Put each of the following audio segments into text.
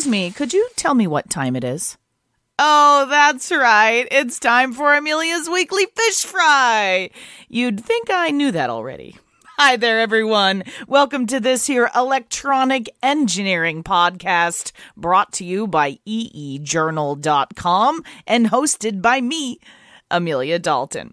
Excuse me, could you tell me what time it is? Oh, that's right. It's time for Amelia's weekly fish fry. You'd think I knew that already. Hi there, everyone. Welcome to this here electronic engineering podcast brought to you by eejournal.com and hosted by me, Amelia Dalton.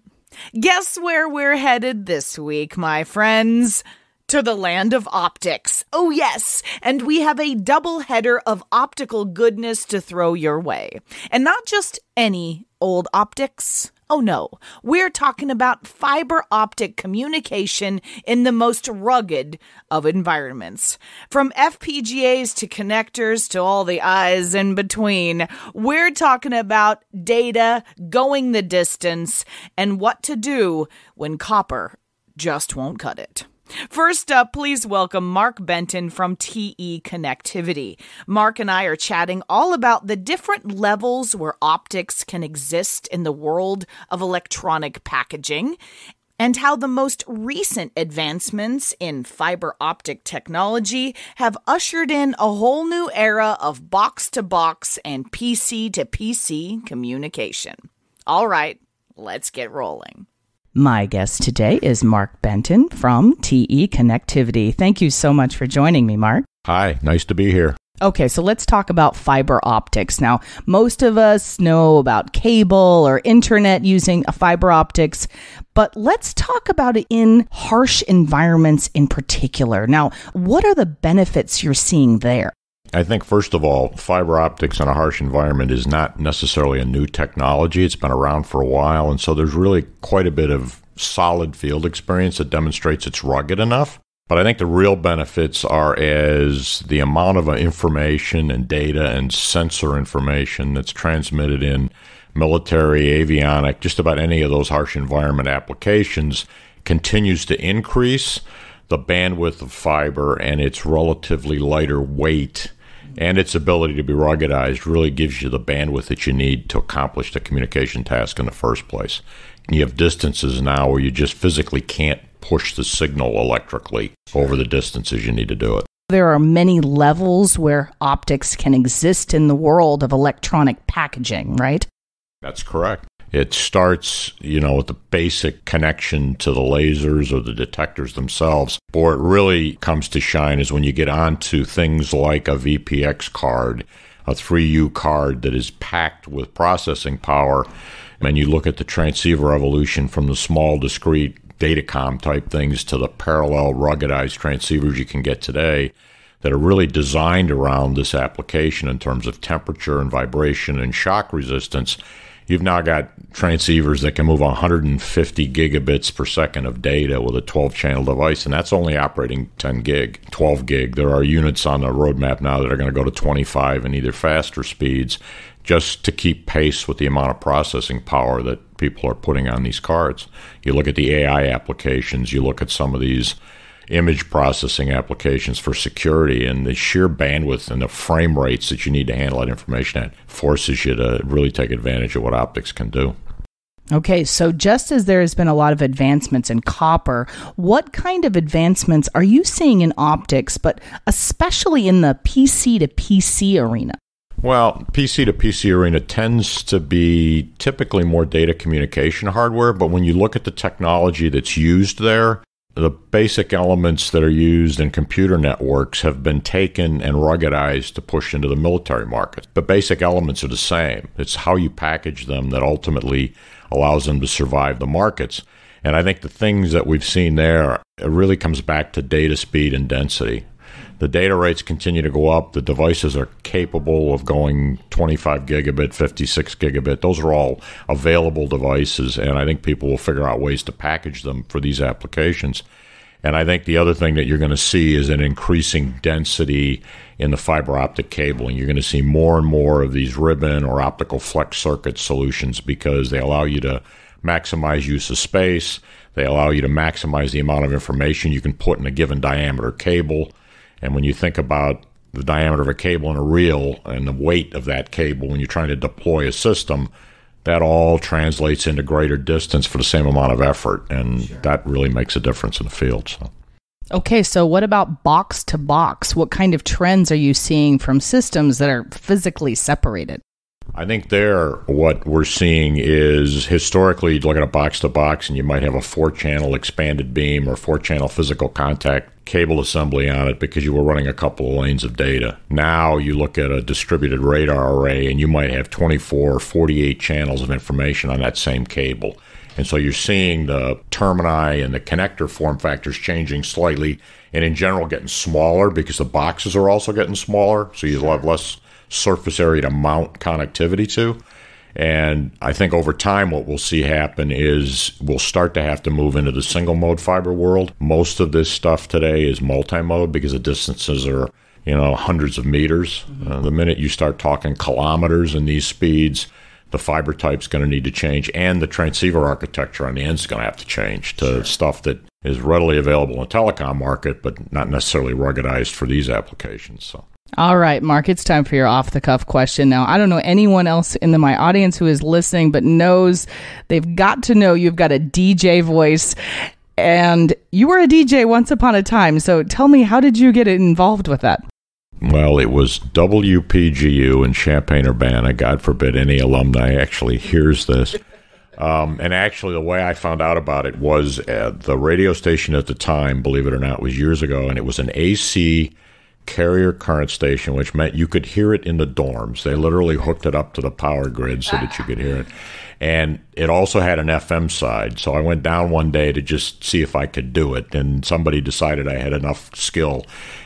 Guess where we're headed this week, my friends? To the land of optics. Oh, yes. And we have a double header of optical goodness to throw your way. And not just any old optics. Oh no, we're talking about fiber optic communication in the most rugged of environments. From FPGAs to connectors to all the eyes in between, we're talking about data going the distance and what to do when copper just won't cut it. First up, please welcome Mark Benton from TE Connectivity. Mark and I are chatting all about the different levels where optics can exist in the world of electronic packaging and how the most recent advancements in fiber optic technology have ushered in a whole new era of box to box and PC to PC communication. All right, let's get rolling. My guest today is Mark Benton from TE Connectivity. Thank you so much for joining me, Mark. Hi, nice to be here. Okay, so let's talk about fiber optics. Now, most of us know about cable or internet using fiber optics, but let's talk about it in harsh environments in particular. Now, what are the benefits you're seeing there? I think, first of all, fiber optics in a harsh environment is not necessarily a new technology. It's been around for a while. And so there's really quite a bit of solid field experience that demonstrates it's rugged enough. But I think the real benefits are as the amount of uh, information and data and sensor information that's transmitted in military, avionic, just about any of those harsh environment applications continues to increase. The bandwidth of fiber and its relatively lighter weight and its ability to be ruggedized really gives you the bandwidth that you need to accomplish the communication task in the first place. And you have distances now where you just physically can't push the signal electrically over the distances you need to do it. There are many levels where optics can exist in the world of electronic packaging, right? That's correct. It starts, you know, with the basic connection to the lasers or the detectors themselves. Where it really comes to shine is when you get onto things like a VPX card, a 3U card that is packed with processing power, and you look at the transceiver evolution from the small, discrete datacom type things to the parallel ruggedized transceivers you can get today that are really designed around this application in terms of temperature and vibration and shock resistance You've now got transceivers that can move 150 gigabits per second of data with a 12 channel device, and that's only operating 10 gig, 12 gig. There are units on the roadmap now that are going to go to 25 and either faster speeds just to keep pace with the amount of processing power that people are putting on these cards. You look at the AI applications, you look at some of these image processing applications for security and the sheer bandwidth and the frame rates that you need to handle that information at forces you to really take advantage of what optics can do. Okay, so just as there has been a lot of advancements in copper, what kind of advancements are you seeing in optics, but especially in the PC to PC arena? Well, PC to PC arena tends to be typically more data communication hardware, but when you look at the technology that's used there, the basic elements that are used in computer networks have been taken and ruggedized to push into the military market. The basic elements are the same. It's how you package them that ultimately allows them to survive the markets. And I think the things that we've seen there, it really comes back to data speed and density. The data rates continue to go up. The devices are capable of going 25 gigabit, 56 gigabit. Those are all available devices, and I think people will figure out ways to package them for these applications. And I think the other thing that you're going to see is an increasing density in the fiber optic cabling. You're going to see more and more of these ribbon or optical flex circuit solutions because they allow you to maximize use of space. They allow you to maximize the amount of information you can put in a given diameter cable. And when you think about the diameter of a cable and a reel and the weight of that cable when you're trying to deploy a system, that all translates into greater distance for the same amount of effort. And sure. that really makes a difference in the field. So. Okay, so what about box to box? What kind of trends are you seeing from systems that are physically separated? I think there, what we're seeing is historically, you'd look at a box to box and you might have a four channel expanded beam or four channel physical contact cable assembly on it because you were running a couple of lanes of data. Now you look at a distributed radar array and you might have 24, or 48 channels of information on that same cable. And so you're seeing the termini and the connector form factors changing slightly and in general getting smaller because the boxes are also getting smaller. So you'll have less surface area to mount connectivity to. And I think over time, what we'll see happen is we'll start to have to move into the single mode fiber world. Most of this stuff today is multi mode because the distances are, you know, hundreds of meters. Mm-hmm. Uh, the minute you start talking kilometers in these speeds, the fiber type's going to need to change, and the transceiver architecture on the end is going to have to change to sure. stuff that is readily available in the telecom market, but not necessarily ruggedized for these applications. So. All right, Mark, it's time for your off the cuff question. Now, I don't know anyone else in the, my audience who is listening, but knows they've got to know you've got a DJ voice. And you were a DJ once upon a time. So tell me, how did you get involved with that? Well, it was WPGU in Champaign Urbana. God forbid any alumni actually hears this. Um, and actually, the way I found out about it was the radio station at the time, believe it or not, was years ago, and it was an AC carrier current station, which meant you could hear it in the dorms. They literally hooked it up to the power grid so that you could hear it. And it also had an FM side. So I went down one day to just see if I could do it. And somebody decided I had enough skill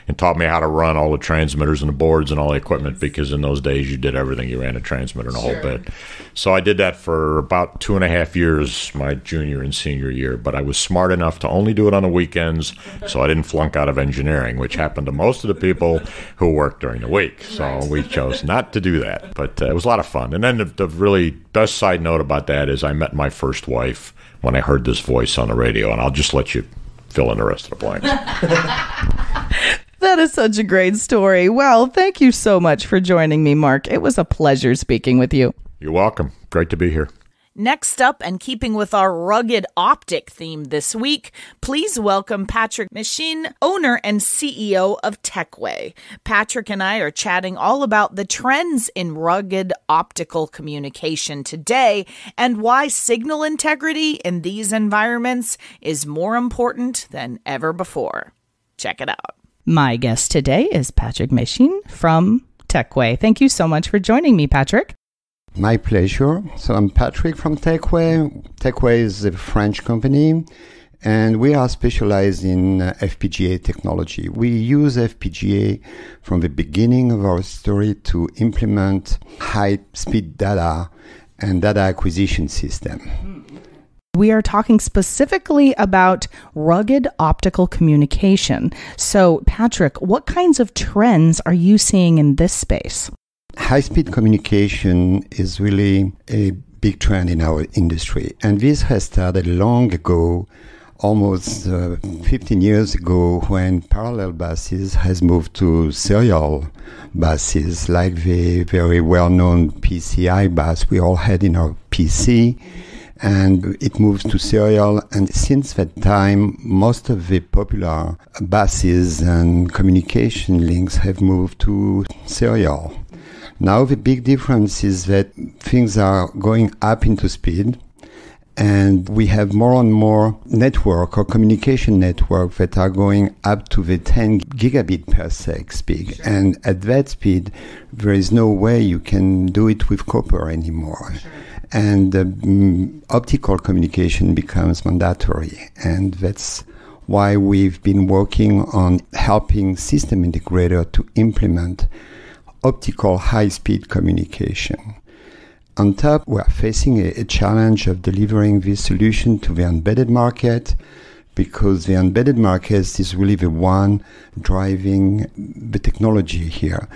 and taught me how to run all the transmitters and the boards and all the equipment because in those days you did everything. You ran a transmitter and a sure. whole bit. So I did that for about two and a half years, my junior and senior year. But I was smart enough to only do it on the weekends, so I didn't flunk out of engineering, which happened to most of the people who worked during the week. So we chose not to do that. But uh, it was a lot of fun. And then the, the really best side note about that is I met my first wife when I heard this voice on the radio, and I'll just let you fill in the rest of the blanks. That is such a great story. Well, thank you so much for joining me, Mark. It was a pleasure speaking with you. You're welcome. Great to be here. Next up, and keeping with our rugged optic theme this week, please welcome Patrick Mechin, owner and CEO of Techway. Patrick and I are chatting all about the trends in rugged optical communication today and why signal integrity in these environments is more important than ever before. Check it out. My guest today is Patrick Mechin from Techway. Thank you so much for joining me, Patrick. My pleasure. So I'm Patrick from Techway. Techway is a French company and we are specialized in uh, FPGA technology. We use FPGA from the beginning of our story to implement high speed data and data acquisition system. We are talking specifically about rugged optical communication. So, Patrick, what kinds of trends are you seeing in this space? High speed communication is really a big trend in our industry. And this has started long ago, almost uh, 15 years ago, when parallel buses has moved to serial buses, like the very well known PCI bus we all had in our PC and it moves to serial. And since that time, most of the popular buses and communication links have moved to serial. Now the big difference is that things are going up into speed and we have more and more network or communication network that are going up to the 10 gigabit per sec speed sure. and at that speed there is no way you can do it with copper anymore sure and um, optical communication becomes mandatory. And that's why we've been working on helping system integrator to implement optical high-speed communication. On top, we are facing a, a challenge of delivering this solution to the embedded market because the embedded market is really the one driving the technology here.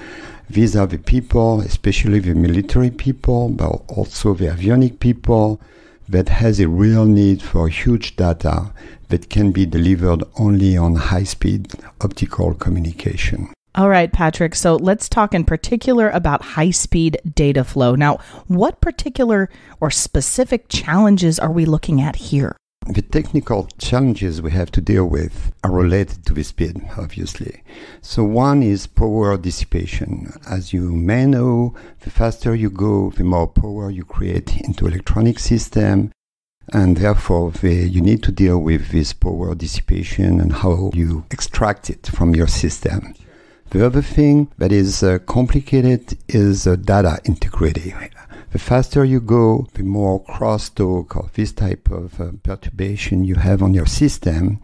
These are the people, especially the military people, but also the avionic people, that has a real need for huge data that can be delivered only on high speed optical communication. All right, Patrick. So let's talk in particular about high speed data flow. Now, what particular or specific challenges are we looking at here? The technical challenges we have to deal with are related to the speed, obviously. So one is power dissipation. As you may know, the faster you go, the more power you create into electronic system, and therefore the, you need to deal with this power dissipation and how you extract it from your system. The other thing that is uh, complicated is uh, data integrity. The faster you go, the more crosstalk or this type of uh, perturbation you have on your system.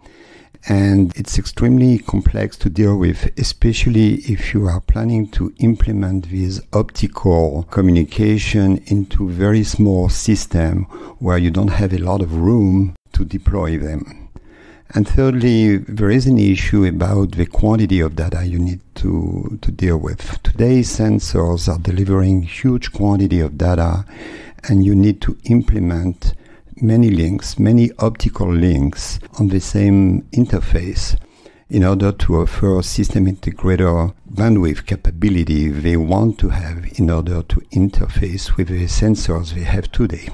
And it's extremely complex to deal with, especially if you are planning to implement this optical communication into very small system where you don't have a lot of room to deploy them. And thirdly, there is an issue about the quantity of data you need to, to deal with. Today, sensors are delivering huge quantity of data, and you need to implement many links, many optical links on the same interface in order to offer system integrator bandwidth capability they want to have in order to interface with the sensors they have today.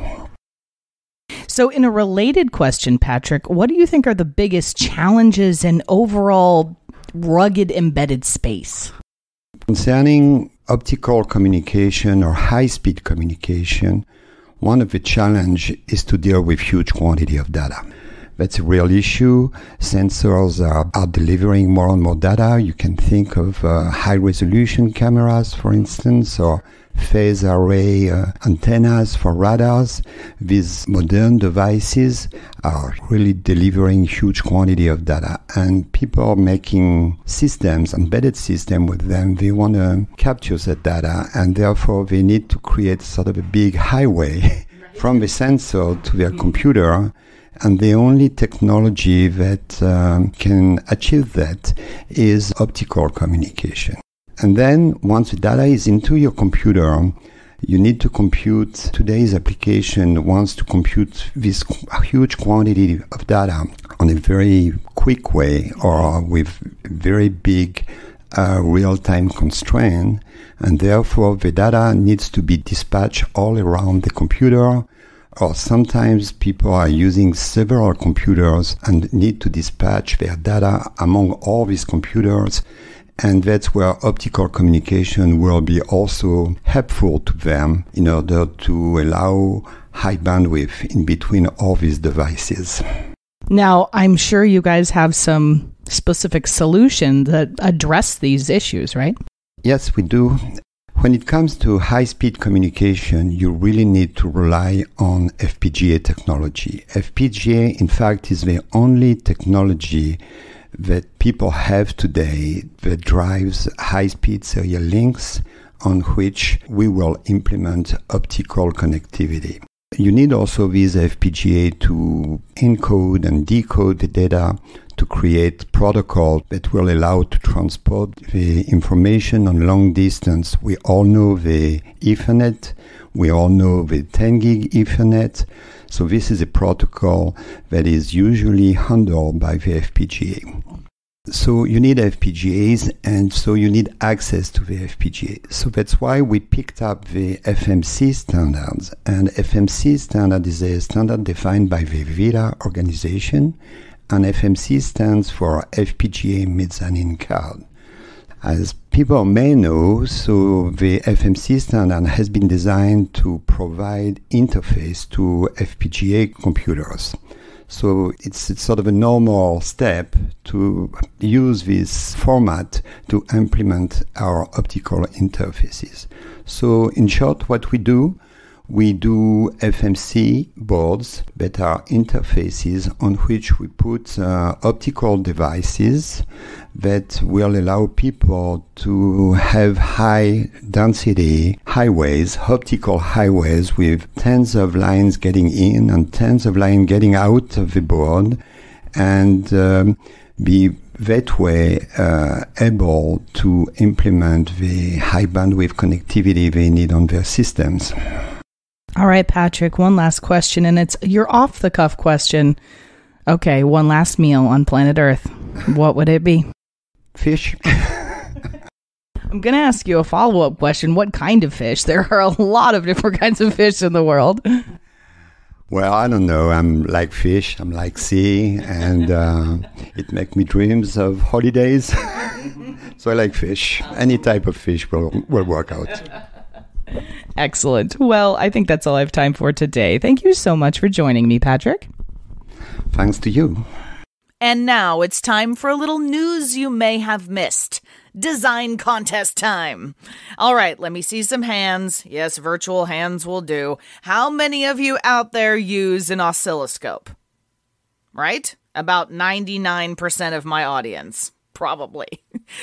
So, in a related question, Patrick, what do you think are the biggest challenges in overall rugged embedded space? Concerning optical communication or high speed communication, one of the challenge is to deal with huge quantity of data. That's a real issue. Sensors are, are delivering more and more data. You can think of uh, high resolution cameras, for instance, or phase array uh, antennas for radars. These modern devices are really delivering huge quantity of data and people are making systems, embedded system with them. They want to capture that data and therefore they need to create sort of a big highway from the sensor to their computer. And the only technology that um, can achieve that is optical communication. And then once the data is into your computer, you need to compute today's application wants to compute this huge quantity of data on a very quick way or with very big uh, real-time constraint and therefore the data needs to be dispatched all around the computer or sometimes people are using several computers and need to dispatch their data among all these computers and that's where optical communication will be also helpful to them in order to allow high bandwidth in between all these devices. Now, I'm sure you guys have some specific solutions that address these issues, right? Yes, we do. When it comes to high speed communication, you really need to rely on FPGA technology. FPGA, in fact, is the only technology that people have today that drives high speed serial links on which we will implement optical connectivity. You need also these FPGA to encode and decode the data to create protocol that will allow to transport the information on long distance. We all know the Ethernet. We all know the 10 gig Ethernet. So this is a protocol that is usually handled by the FPGA. So you need FPGAs and so you need access to the FPGA. So that's why we picked up the FMC standards. And FMC standard is a standard defined by the VITA organization. And FMC stands for FPGA Mezzanine Card. As people may know, so the FMC standard has been designed to provide interface to FPGA computers. So it's, it's sort of a normal step to use this format to implement our optical interfaces. So in short, what we do, we do FMC boards that are interfaces on which we put uh, optical devices that will allow people to have high density highways, optical highways with tens of lines getting in and tens of lines getting out of the board and um, be that way uh, able to implement the high bandwidth connectivity they need on their systems. All right, Patrick, one last question, and it's your off the cuff question. Okay, one last meal on planet Earth. What would it be? Fish. I'm going to ask you a follow up question. What kind of fish? There are a lot of different kinds of fish in the world. Well, I don't know. I'm like fish. I'm like sea, and uh, it makes me dreams of holidays. so I like fish. Any type of fish will will work out. Excellent. Well, I think that's all I have time for today. Thank you so much for joining me, Patrick. Thanks to you. And now it's time for a little news you may have missed. Design contest time. All right, let me see some hands. Yes, virtual hands will do. How many of you out there use an oscilloscope? Right? About 99% of my audience. Probably.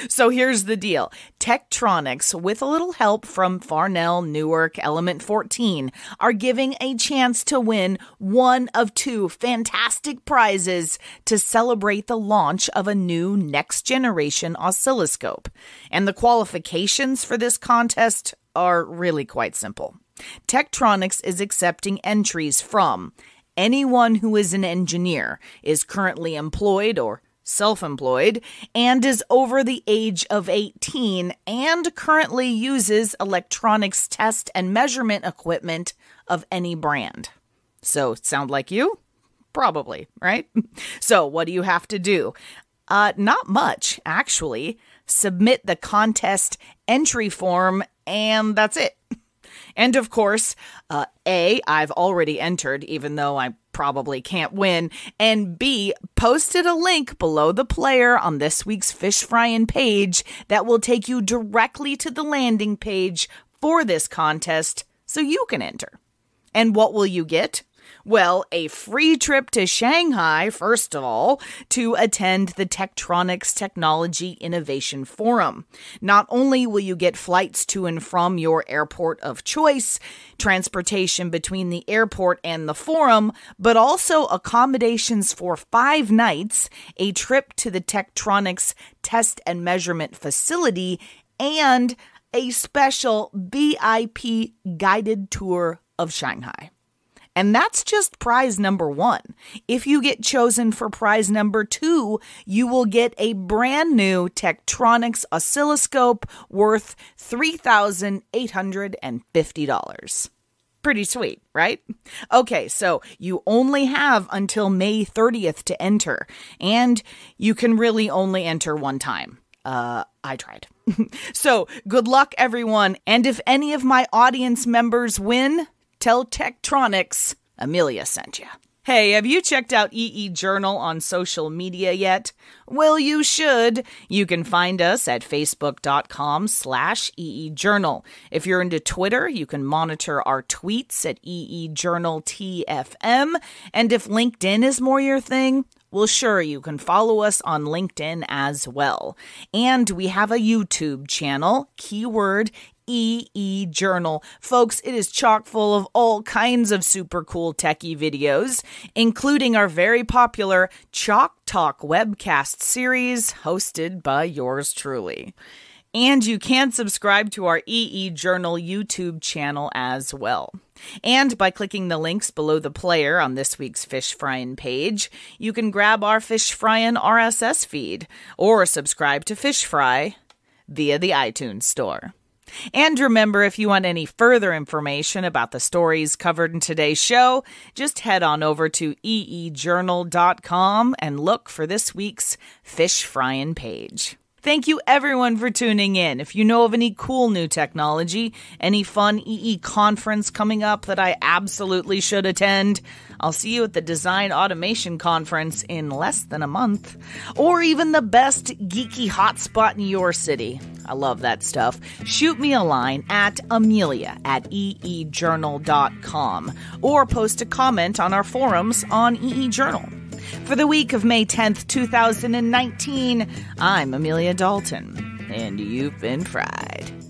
So here's the deal Tektronix, with a little help from Farnell, Newark, Element 14, are giving a chance to win one of two fantastic prizes to celebrate the launch of a new next generation oscilloscope. And the qualifications for this contest are really quite simple. Tektronix is accepting entries from anyone who is an engineer, is currently employed or self employed, and is over the age of 18 and currently uses electronics test and measurement equipment of any brand. So, sound like you? Probably, right? So, what do you have to do? Uh, not much, actually. Submit the contest entry form, and that's it. And of course, uh, A, I've already entered, even though I probably can't win. And B, posted a link below the player on this week's Fish Frying page that will take you directly to the landing page for this contest so you can enter. And what will you get? Well, a free trip to Shanghai, first of all, to attend the Tektronix Technology Innovation Forum. Not only will you get flights to and from your airport of choice, transportation between the airport and the forum, but also accommodations for five nights, a trip to the Tektronix Test and Measurement Facility, and a special VIP guided tour of Shanghai. And that's just prize number one. If you get chosen for prize number two, you will get a brand new Tektronix oscilloscope worth $3,850. Pretty sweet, right? Okay, so you only have until May 30th to enter, and you can really only enter one time. Uh, I tried. so good luck, everyone. And if any of my audience members win, Tell Tektronix Amelia sent you. Hey, have you checked out EE Journal on social media yet? Well, you should. You can find us at facebook.com slash eejournal. If you're into Twitter, you can monitor our tweets at eejournaltfm. And if LinkedIn is more your thing, well, sure, you can follow us on LinkedIn as well. And we have a YouTube channel, keyword EE Journal. Folks, it is chock full of all kinds of super cool techie videos, including our very popular Chalk Talk webcast series hosted by yours truly. And you can subscribe to our EE Journal YouTube channel as well. And by clicking the links below the player on this week's Fish Frying page, you can grab our Fish Frying RSS feed or subscribe to Fish Fry via the iTunes Store. And remember, if you want any further information about the stories covered in today's show, just head on over to eejournal.com and look for this week's Fish Frying page. Thank you everyone for tuning in. If you know of any cool new technology, any fun EE conference coming up that I absolutely should attend, I'll see you at the Design Automation Conference in less than a month. Or even the best geeky hotspot in your city. I love that stuff. Shoot me a line at amelia at eejournal.com or post a comment on our forums on EE Journal. For the week of May 10th, 2019, I'm Amelia Dalton, and you've been fried.